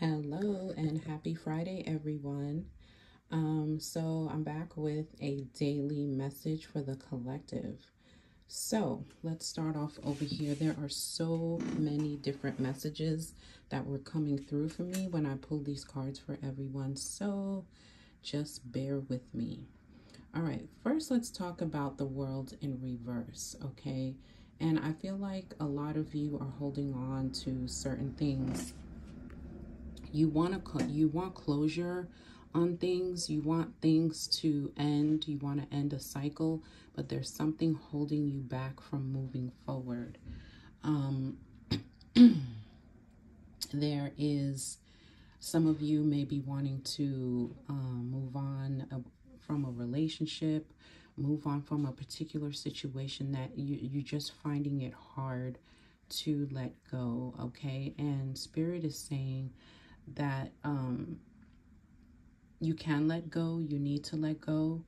Hello and happy Friday, everyone. Um, so I'm back with a daily message for the collective. So let's start off over here. There are so many different messages that were coming through for me when I pulled these cards for everyone. So just bear with me. All right, first let's talk about the world in reverse, okay? And I feel like a lot of you are holding on to certain things you want to you want closure on things you want things to end you want to end a cycle but there's something holding you back from moving forward. Um, there is some of you may be wanting to um, move on from a relationship move on from a particular situation that you, you're just finding it hard to let go okay? And spirit is saying that um, you can let go, you need to let go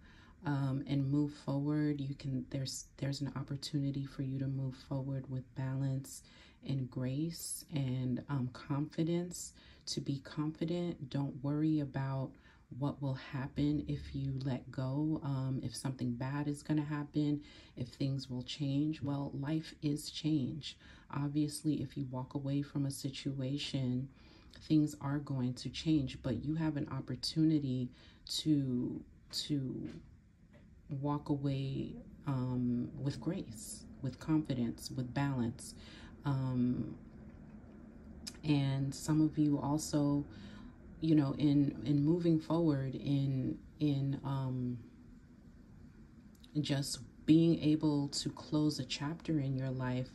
um, and move forward. You can there's there's an opportunity for you to move forward with balance and grace and um, confidence. To be confident, don't worry about what will happen if you let go, um, if something bad is going to happen, if things will change. Well, life is change. Obviously, if you walk away from a situation, things are going to change, but you have an opportunity to to walk away um, with grace, with confidence, with balance. Um, and some of you also, you know, in in moving forward, in in um, just being able to close a chapter in your life,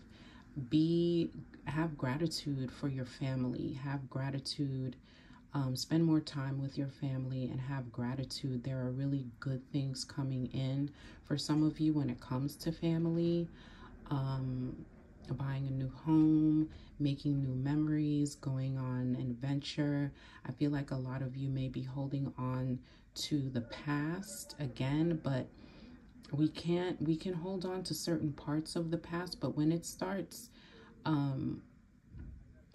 be have gratitude for your family, have gratitude, um, spend more time with your family and have gratitude. There are really good things coming in for some of you when it comes to family. Um, buying a new home, making new memories, going on an adventure. I feel like a lot of you may be holding on to the past again, but we can't we can hold on to certain parts of the past, but when it starts um,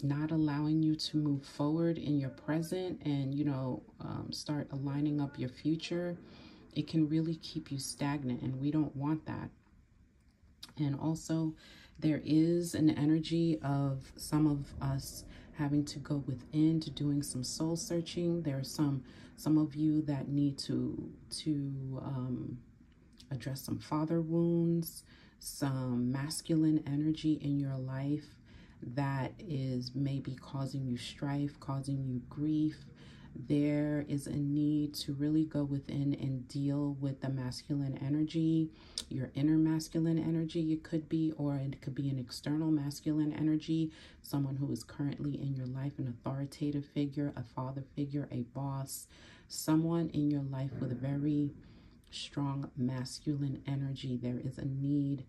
not allowing you to move forward in your present and, you know, um, start aligning up your future, it can really keep you stagnant, and we don't want that. And also, there is an energy of some of us having to go within to doing some soul searching. There are some some of you that need to to um, address some father wounds, some masculine energy in your life that is maybe causing you strife, causing you grief. There is a need to really go within and deal with the masculine energy, your inner masculine energy, it could be, or it could be an external masculine energy, someone who is currently in your life, an authoritative figure, a father figure, a boss, someone in your life with a very strong masculine energy. There is a need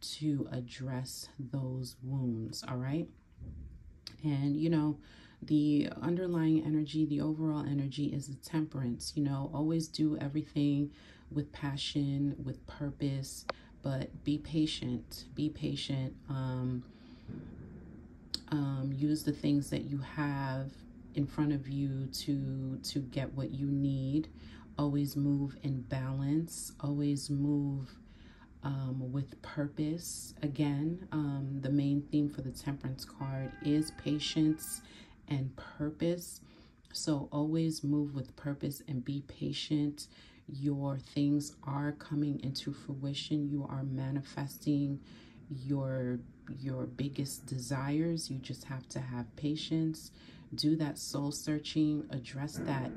to address those wounds, all right? And, you know, the underlying energy, the overall energy is the temperance. You know, always do everything with passion, with purpose, but be patient. Be patient. Um, um, use the things that you have in front of you to to get what you need. Always move in balance. Always move um, with purpose. Again, um, the main theme for the temperance card is patience and purpose. So always move with purpose and be patient. Your things are coming into fruition. You are manifesting your your biggest desires. You just have to have patience. Do that soul searching, address that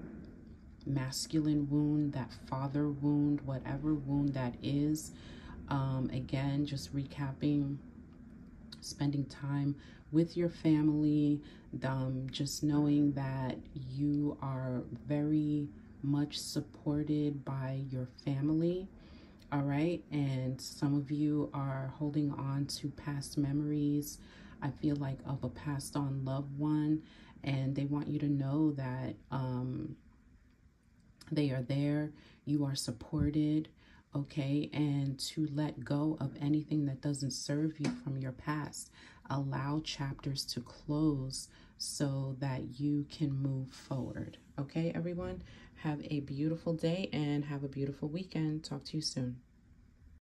masculine wound, that father wound, whatever wound that is. Um, again, just recapping, spending time with your family, um, just knowing that you are very much supported by your family. All right. And some of you are holding on to past memories. I feel like of a passed on loved one, and they want you to know that um, they are there, you are supported, okay, and to let go of anything that doesn't serve you from your past. Allow chapters to close so that you can move forward. Okay, everyone? Have a beautiful day and have a beautiful weekend. Talk to you soon.